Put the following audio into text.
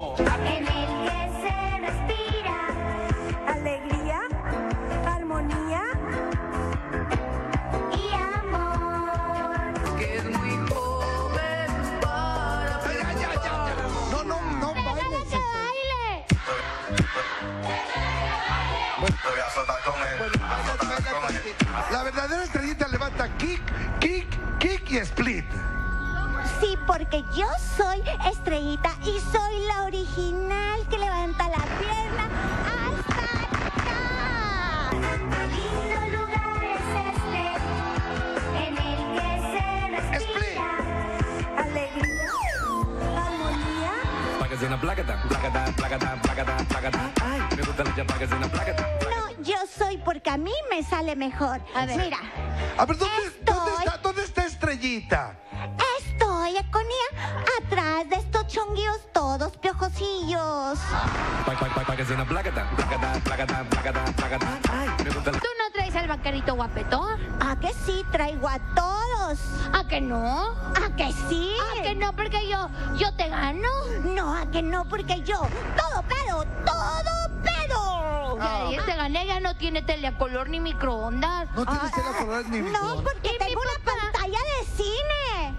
en el que se respira alegría, armonía. y amor. que es muy joven para Ay, ya, ya, ya, ya. No, no, no bailes. ¡Que baile! Te voy a soltar con él. Bueno, a soltar con él. La verdadera estrellita levanta kick, kick, kick y split. Sí, porque yo soy estrellita y soy la original que levanta la pierna hasta acá. Lindo lugar es este en el que se respira Alegría, armonía. Placas en la placata, placata, placata, placata, placata. Ay, me gusta la placas en la placata. No, yo soy porque a mí me sale mejor. A ver. Mira, A ver, ¿dónde, está, ¿dónde está estrellita? Me gusta la ¿Tú no traes al vaquerito guapetón? ¿A que sí? Traigo a todos. ¿A que no? ¿A que sí? ¿A que no? Porque yo, yo te gano. No, a que no, porque yo, todo pedo, todo pedo. Ya, ya te gané, ya no tiene tele a color ni microondas. No tienes que colores ni No, porque ¿Y tengo una pantalla de cine.